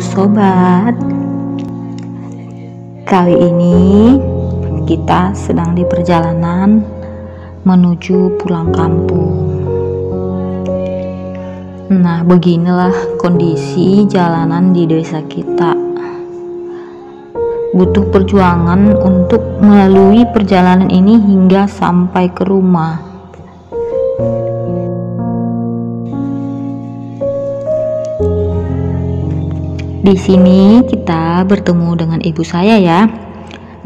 sobat. Kali ini kita sedang di perjalanan menuju pulang kampung. Nah beginilah kondisi jalanan di desa kita. Butuh perjuangan untuk melalui perjalanan ini hingga sampai ke rumah Di sini kita bertemu dengan ibu saya ya.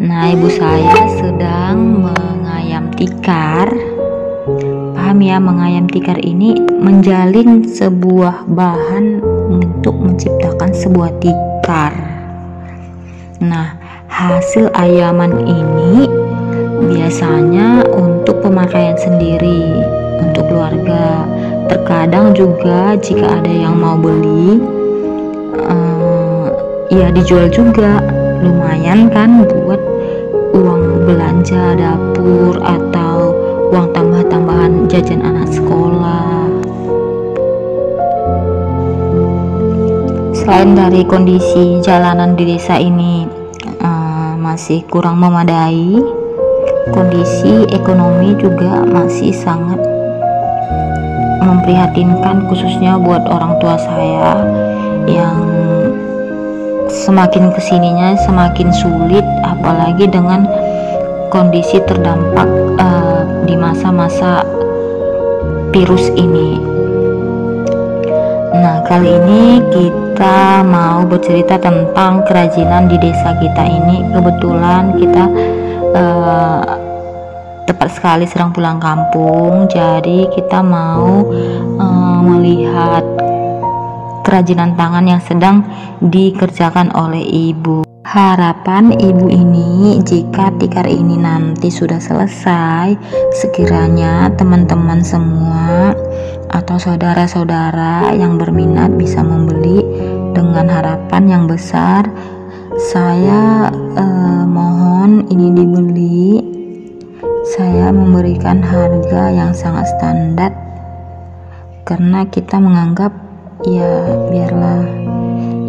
Nah, ibu saya sedang mengayam tikar. Paham ya, mengayam tikar ini menjalin sebuah bahan untuk menciptakan sebuah tikar. Nah, hasil ayaman ini biasanya untuk pemakaian sendiri untuk keluarga. Terkadang juga jika ada yang mau beli, ya dijual juga. Lumayan kan buat uang belanja dapur atau uang tambah-tambahan jajan anak sekolah. Selain dari kondisi jalanan di desa ini uh, masih kurang memadai kondisi ekonomi juga masih sangat memprihatinkan khususnya buat orang tua saya yang semakin ke sininya semakin sulit apalagi dengan kondisi terdampak uh, di masa-masa virus ini. Nah kali ini kita mau bercerita tentang kerajinan di desa kita ini. Kebetulan kita uh, tepat sekali sedang pulang kampung jadi kita mau uh, melihat kerajinan tangan yang sedang dikerjakan oleh ibu. Harapan ibu ini jika tikar ini nanti sudah selesai, sekiranya teman-teman semua atau saudara-saudara yang berminat bisa membeli dengan harapan yang besar. Saya eh, mohon ini dibeli. Saya memberikan harga yang sangat standar karena kita menganggap ya biarlah.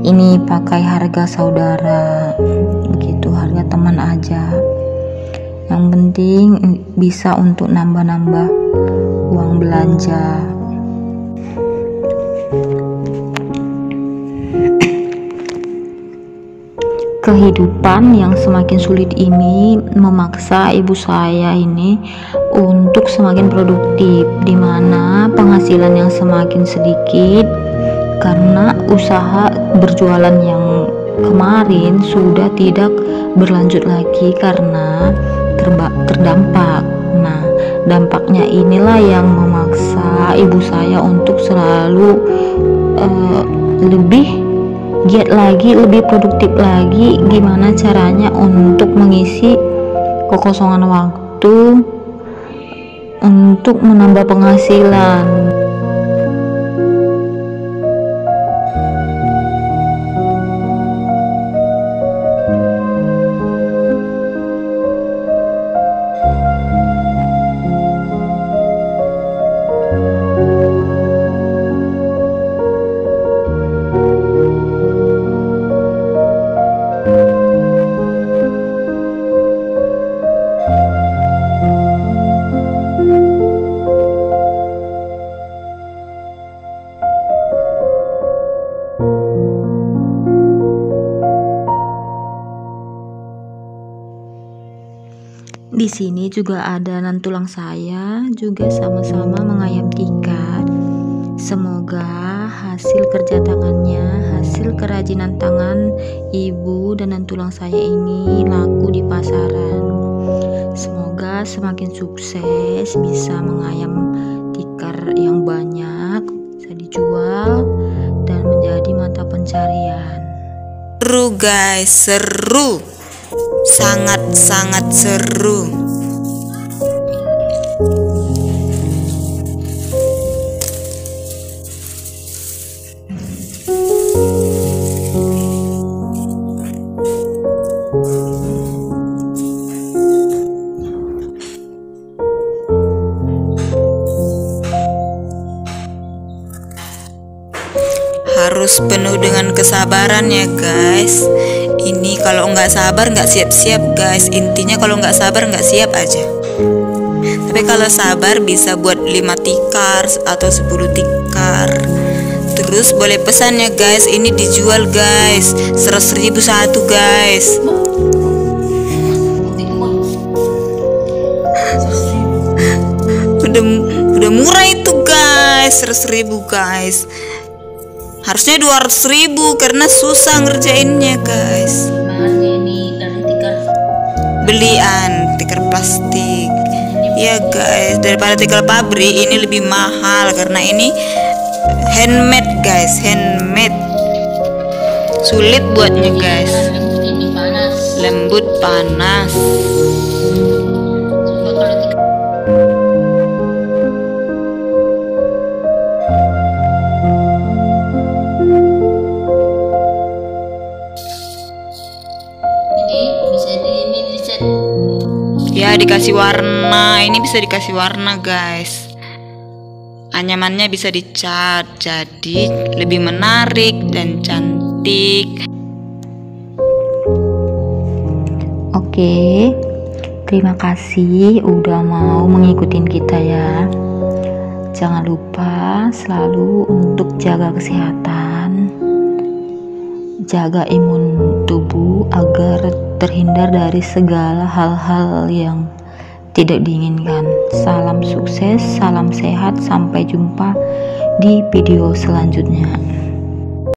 Ini pakai harga saudara. Begitu harga teman aja. Yang penting bisa untuk nambah-nambah uang belanja. Kehidupan yang semakin sulit ini memaksa ibu saya ini untuk semakin produktif di mana penghasilan yang semakin sedikit karena usaha berjualan yang kemarin sudah tidak berlanjut lagi karena terdampak. Nah, dampaknya inilah yang memaksa ibu saya untuk selalu uh, lebih giat lagi, lebih produktif lagi gimana caranya untuk mengisi kekosongan waktu untuk menambah penghasilan. Sini juga ada nan tulang saya juga sama-sama mengayam tikar. Semoga hasil kerja tangannya, hasil kerajinan tangan ibu dan nan tulang saya ini laku di pasaran. Semoga semakin sukses bisa mengayam tikar yang banyak, bisa dijual dan menjadi mata pencarian. Seru guys, seru sangat-sangat seru. Harus penuh dengan kesabaran ya guys. Ini kalau nggak sabar nggak siap-siap guys. Intinya kalau nggak sabar nggak siap aja. Tapi kalau sabar bisa buat 5 tikar atau 10 tikar. Terus boleh pesan ya guys. Ini dijual guys. 100 ribu satu guys. Udah udah murah itu guys. 100 ribu guys harusnya 200 ribu karena susah ngerjainnya guys. Belian tikar plastik. Ya guys daripada tikar pabrik ini lebih mahal karena ini handmade guys handmade. Sulit buatnya guys. Lembut panas dikasih warna. Ini bisa dikasih warna guys. Anyamannya bisa dicat jadi lebih menarik dan cantik. Oke, terima kasih udah mau mengikutin kita ya. Jangan lupa selalu untuk jaga kesehatan, jaga imun tubuh agar terhindar dari segala hal-hal yang tidak diinginkan. Salam sukses, salam sehat, sampai jumpa di video selanjutnya.